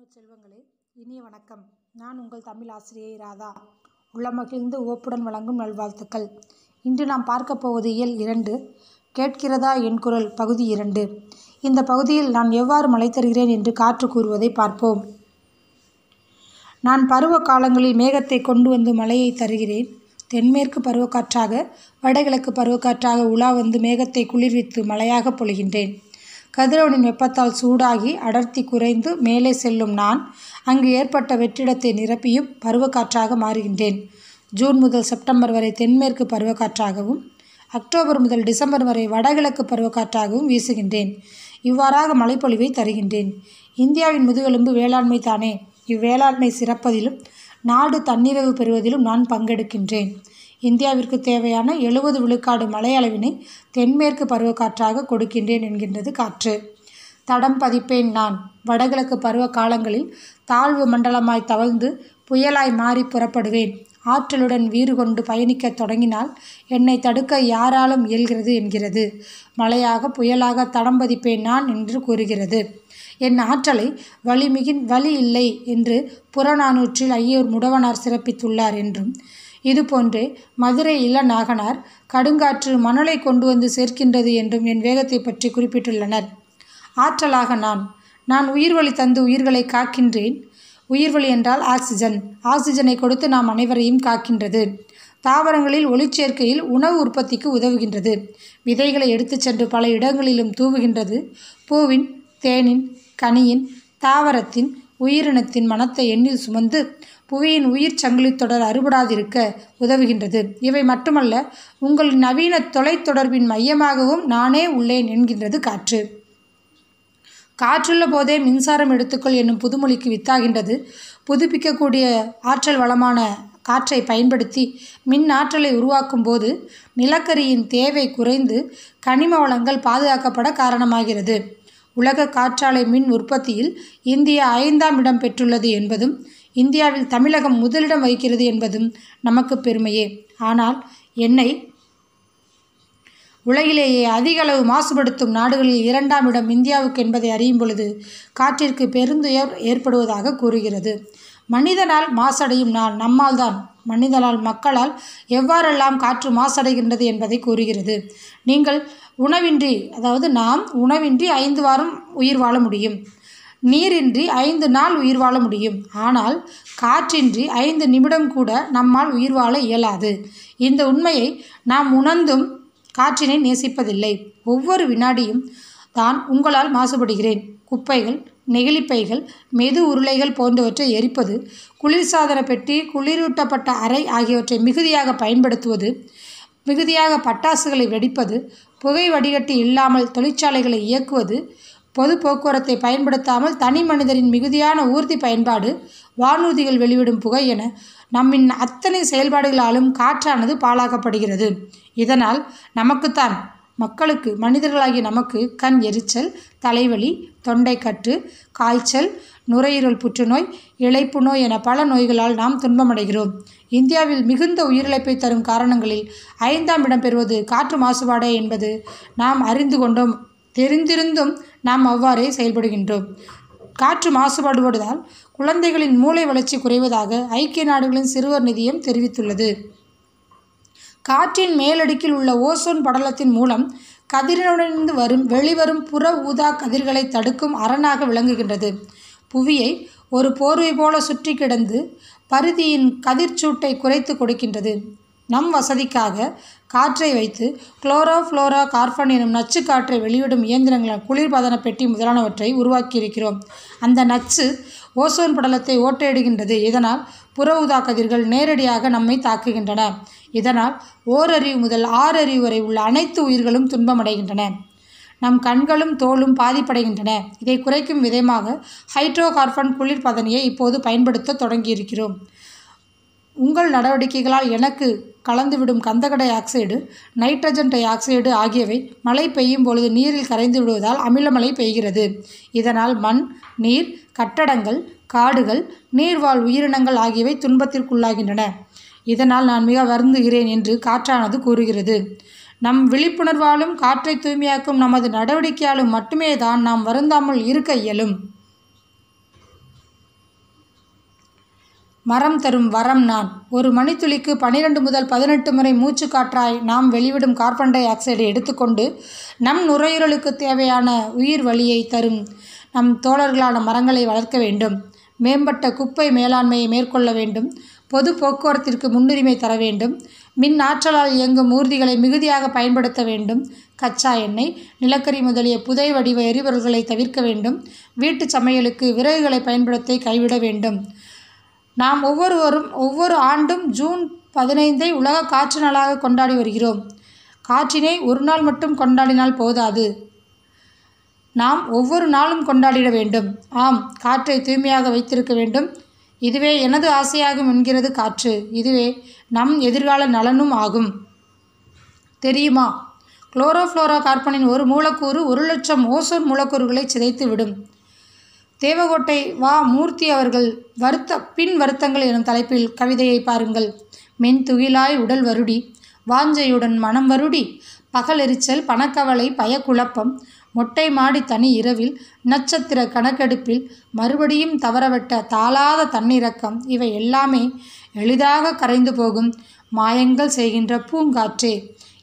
மாணவ செல்வங்களே இனிய வணக்கம். நான் உங்கள் தமிழ் ஆசிரியை ராதா. உள்ளமகிழ்ந்து ஓப்புடன் வழங்கும் நல்வாழ்த்துக்கள். இன்று நாம் பார்க்க போவது இயல் இரண்டு. கேட்கிறதா என் குரல்? பகுதி இரண்டு. இந்த பகுதியில் நான் எவ்வாறு மழை தருகிறேன் என்று காற்று கூறுவதை பார்ப்போம். நான் பருவ காலங்களில் மேகத்தை கொண்டு வந்து மழையை தருகிறேன். தென்மேற்கு பருவக்காற்றாக வடகிழக்கு பருவக்காற்றாக உலா வந்து மேகத்தை குளிர்வித்து மழையாக பொழிகின்றேன். கதிரவனின் வெப்பத்தால் சூடாகி அடர்த்தி குறைந்து மேலே செல்லும் நான் அங்கு ஏற்பட்ட வெற்றிடத்தை நிரப்பியும் பருவக்காற்றாக மாறுகின்றேன். ஜூன் முதல் செப்டம்பர் வரை தென்மேற்கு பருவக்காற்றாகவும் அக்டோபர் முதல் டிசம்பர் வரை வடகிழக்கு பருவக்காற்றாகவும் வீசுகின்றேன். இவ்வாறாக மழைப்பொழிவை தருகின்றேன். இந்தியாவின் முதுகெலும்பு வேளாண்மை தானே. இவ்வேளாண்மை சிறப்பதிலும் நாடு தன்னிறைவு பெறுவதிலும் நான் பங்கெடுக்கின்றேன். இந்தியாவிற்கு தேவையான எழுபது விழுக்காடு மழை அளவினை தென்மேற்கு பருவக்காற்றாக கொடுக்கின்றேன் என்கின்றது காற்று. தடம் பதிப்பேன் நான். வடகிழக்கு பருவ காலங்களில் தாழ்வு மண்டலமாய் தவழ்ந்து புயலாய் மாறி புறப்படுவேன். ஆற்றலுடன் வீறு கொண்டு பயணிக்க தொடங்கினால் என்னை தடுக்க யாராலும் இயல்கிறது என்கிறது. மழையாக புயலாக தடம் பதிப்பேன் நான் என்று கூறுகிறது. என் ஆற்றலை வலிமிகின் வலி இல்லை என்று புறநானூற்றில் ஐயூர் முடவனார் சிறப்பித்துள்ளார் என்றும் இதுபோன்றே மதுரை இளநாகனார் கடுங்காற்று மணலை கொண்டு வந்து சேர்க்கின்றது என்றும் என் வேகத்தை பற்றி குறிப்பிட்டுள்ளனர். ஆற்றலாக நான் நான் உயிர்வழி தந்து உயிர்களை காக்கின்றேன். உயிர்வழி என்றால் ஆக்சிஜன். ஆக்சிஜனை கொடுத்து நாம் அனைவரையும் காக்கின்றது. தாவரங்களில் ஒளிச்சேர்க்கையில் உணவு உற்பத்திக்கு உதவுகின்றது. விதைகளை எடுத்துச் சென்று பல இடங்களிலும் தூவுகின்றது. பூவின் தேனின் கனியின் தாவரத்தின் உயிரினத்தின் மனத்தை எண்ணில் சுமந்து புவியின் உயிர் சங்கிலி தொடர் அறுபடாதிருக்க உதவுகின்றது. இவை மட்டுமல்ல உங்கள் நவீன தொலைத்தொடர்பின் மையமாகவும் நானே உள்ளேன் என்கின்றது காற்று. காற்றுள்ள போதே மின்சாரம் எடுத்துக்கொள் என்னும் புதுமொழிக்கு வித்தாகின்றது. புதுப்பிக்கக்கூடிய ஆற்றல் வளமான காற்றை பயன்படுத்தி மின் ஆற்றலை உருவாக்கும் போது நிலக்கரியின் தேவை குறைந்து கனிம வளங்கள் பாதுகாக்கப்பட காரணமாகிறது. உலக காற்றாலை மின் உற்பத்தியில் இந்தியா ஐந்தாம் இடம் பெற்றுள்ளது என்பதும் இந்தியாவில் தமிழகம் முதலிடம் வகிக்கிறது என்பதும் நமக்கு பெருமையே. ஆனால் என்னை உலகிலேயே அதிக அளவு மாசுபடுத்தும் நாடுகளில் இரண்டாம் இடம் இந்தியாவுக்கு என்பதை அறியும் பொழுது காற்றிற்கு பெருந்துயர் ஏற்படுவதாக கூறுகிறது. மனிதனால் மாசடையும் நாள் நம்மால் தான் மனிதனால் மக்களால் எவ்வாறெல்லாம் காற்று மாசடைகின்றது என்பதை கூறுகிறது. நீங்கள் உணவின்றி அதாவது நாம் உணவின்றி ஐந்து வாரம் உயிர் வாழ முடியும். நீரின்றி ஐந்து நாள் உயிர் வாழ முடியும். ஆனால் காற்றின்றி ஐந்து நிமிடம் கூட நம்மால் உயிர் வாழ இயலாது. இந்த உண்மையை நாம் உணர்ந்தும் காற்றினை நேசிப்பதில்லை. ஒவ்வொரு வினாடியும் தான் உங்களால் மாசுபடுகிறேன். குப்பைகள் நெகிழிப்பைகள் மெது உருளைகள் போன்றவற்றை எரிப்பது குளிர்சாதன பெட்டி குளிரூட்டப்பட்ட அறை ஆகியவற்றை மிகுதியாக பயன்படுத்துவது மிகுதியாக பட்டாசுகளை வெடிப்பது புகை வடிகட்டி இல்லாமல் தொழிற்சாலைகளை இயக்குவது பொது போக்குவரத்தை பயன்படுத்தாமல் தனி மனிதரின் மிகுதியான ஊர்தி பயன்பாடு வானூர்திகள் வெளிவிடும் புகை என நம்மின் அத்தனை செயல்பாடுகளாலும் காற்றானது பாழாக்கப்படுகிறது. இதனால் நமக்குத்தான் மக்களுக்கு மனிதர்களாகிய நமக்கு கண் எரிச்சல் தலைவலி தொண்டைக்கட்டு காய்ச்சல் நுரையீரல் புற்றுநோய் இழைப்பு நோய் என பல நோய்களால் நாம் துன்பமடைகிறோம். இந்தியாவில் மிகுந்த உயிரிழப்பை தரும் காரணங்களில் ஐந்தாம் இடம் பெறுவது காற்று மாசுபாடே என்பது நாம் அறிந்து கொண்டோம். தெரிந்திருந்தும் நாம் அவ்வாறே செயல்படுகின்றோம். காற்று மாசுபாடுபடுவதால் குழந்தைகளின் மூளை வளர்ச்சி குறைவதாக ஐக்கிய நாடுகளின் சிறுவர் நிதியம் தெரிவித்துள்ளது. காற்றின் மேலடுக்கில் உள்ள ஓசோன் படலத்தின் மூலம் கதிரினுடனிருந்து வரும் வெளிவரும் புற ஊதா கதிர்களை தடுக்கும் அரணாக விளங்குகின்றது. புவியை ஒரு போர்வை போல சுற்றி கிடந்து பருதியின் கதிர்ச்சூட்டை குறைத்து கொடுக்கின்றது. நம் வசதிக்காக காற்றை வைத்து குளோரோ ஃப்ளோரோ கார்பன் எனும் நச்சு காற்றை வெளியிடும் இயந்திரங்கள் குளிர்பதன பெட்டி முதலானவற்றை உருவாக்கியிருக்கிறோம். அந்த நச்சு ஓசோன் படலத்தை ஓட்டையிடுகின்றது. இதனால் புற ஊதா கதிர்கள் நேரடியாக நம்மை தாக்குகின்றன. இதனால் ஓரறிவு முதல் ஆறறிவு வரை உள்ள அனைத்து உயிர்களும் துன்பமடைகின்றன. நம் கண்களும் தோலும் பாதிப்படைகின்றன. இதை குறைக்கும் விதமாக ஹைட்ரோ கார்பன் குளிர்பதனியை இப்போது பயன்படுத்த தொடங்கியிருக்கிறோம். உங்கள் நடவடிக்கைகளால் எனக்கு கலந்துவிடும் கந்தக dioxide nitrogen dioxide ஆகியவை மழை பெய்யும் பொழுது நீரில் கரைந்து விடுவதால் அமிலமழை பெய்கிறது. இதனால் மண் நீர் கட்டடங்கள் காடுகள் நீர்வாழ் உயிரினங்கள் ஆகியவை துன்பத்திற்குள்ளாகின்றன. இதனால் நான் மிக வருந்துகிறேன் என்று காற்றானது கூறுகிறது. நம் விழிப்புணர்வாலும் காற்றை தூய்மையாக்கும் நமது நடவடிக்கையாலும் மட்டுமே தான் நாம் வருந்தாமல் இருக்க இயலும். மரம் தரும் வரம் நான். ஒரு மணித்துளிக்கு பனிரெண்டு முதல் பதினெட்டு முறை மூச்சு காற்றாய் நாம் வெளிவிடும் கார்பன் டை ஆக்சைடை எடுத்துக்கொண்டு நம் நுரையீரலுக்கு தேவையான உயிர் வழியை தரும் நம் தோழர்களான மரங்களை வளர்க்க வேண்டும். மேம்பட்ட குப்பை மேலாண்மையை மேற்கொள்ள வேண்டும். பொது போக்குவரத்திற்கு முன்னுரிமை தர வேண்டும். மின் ஆற்றலால் இயங்கும் ஊர்திகளை மிகுதியாக பயன்படுத்த வேண்டும். கச்சா எண்ணெய் நிலக்கரி முதலிய புதை வடிவ எரிபொருள்களை தவிர்க்க வேண்டும். வீட்டு சமையலுக்கு விறகுகளை பயன்படுத்தி கைவிட வேண்டும். நாம் ஒவ்வொருவரும் ஒவ்வொரு ஆண்டும் ஜூன் பதினைந்தை உலக காற்று நாளாக கொண்டாடி வருகிறோம். காற்றினை ஒரு நாள் மட்டும் கொண்டாடினால் போதாது. நாம் ஒவ்வொரு நாளும் கொண்டாடிட வேண்டும். ஆம் காற்றை தூய்மையாக வைத்திருக்க வேண்டும். இதுவே எனது ஆசையாகும் என்கிறது காற்று. இதுவே நம் எதிர்கால நலனும் ஆகும். தெரியுமா? குளோரோஃப்ளோரோ கார்பனின் ஒரு மூலக்கூறு ஒரு லட்சம் ஓசோன் மூலக்கூறுகளை சிதைத்து விடும் தேவகோட்டை வா மூர்த்தி அவர்கள் வருத்த பின் வருத்தங்கள் எனும் தலைப்பில் கவிதையை பாருங்கள். மென் துகிலாய் உடல் வருடி வாஞ்சையுடன் மனம் வருடி பகலெரிச்சல் பணக்கவலை பயக்குழப்பம் மொட்டை மாடி தனி இரவில் நட்சத்திர கணக்கெடுப்பில் மறுபடியும் தவறவிட்ட தாளாத தன்னிறக்கம் இவை எல்லாமே எளிதாக கரைந்து போகும் மாயங்கள் செய்கின்ற பூங்காற்றே.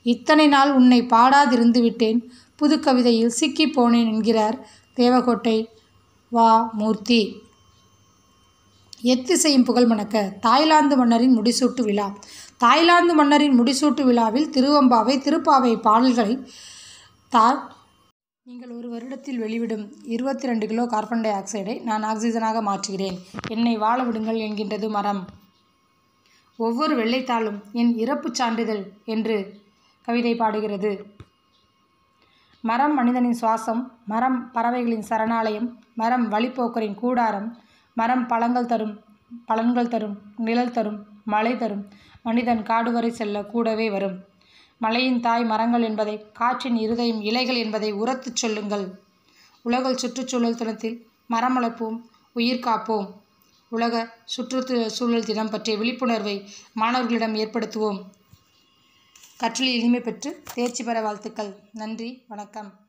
இத்தனை நாள் உன்னை பாடாதிருந்து விட்டேன் புது கவிதையில் சிக்கிப் போனேன் என்கிறார் தேவகோட்டை வா மூர்த்தி. எத்திசையும் புகழ் மணக்க தாய்லாந்து மன்னரின் முடிசூட்டு விழா. தாய்லாந்து மன்னரின் முடிசூட்டு விழாவில் திருவம்பாவை திருப்பாவை பாடல்களை தார் நீங்கள் ஒரு வருடத்தில் வெளிவிடும் இருபத்தி ரெண்டு கிலோ கார்பன் டை ஆக்சைடை நான் ஆக்சிஜனாக மாற்றுகிறேன். என்னை வாழ விடுங்கள் என்கின்றது மரம். ஒவ்வொரு வெள்ளைத்தாளும் என் இறப்புச் சான்றிதழ் என்று கவிதை பாடுகிறது. மரம் மனிதனின் சுவாசம் மரம் பறவைகளின் சரணாலயம் மரம் வழிப்போக்கரின் கூடாரம் மரம் பழங்கள் தரும் பலன்கள் தரும் நிழல் தரும் மழை தரும் மனிதன் காடு வரை செல்ல கூடவே வரும். மலையின் தாய் மரங்கள் என்பதை காற்றின் இருதயம் இலைகள் என்பதை உரத்துச் சொல்லுங்கள். உலக சுற்றுச்சூழல் தினத்தில் மரம் வளர்ப்போம் உயிர் காப்போம். உலக சுற்றுச்சூழல் தினம் பற்றிய விழிப்புணர்வை மாணவர்களிடம் ஏற்படுத்துவோம். கற்றலில் இனிமை பெற்று தேர்ச்சி பெற வாழ்த்துக்கள். நன்றி. வணக்கம்.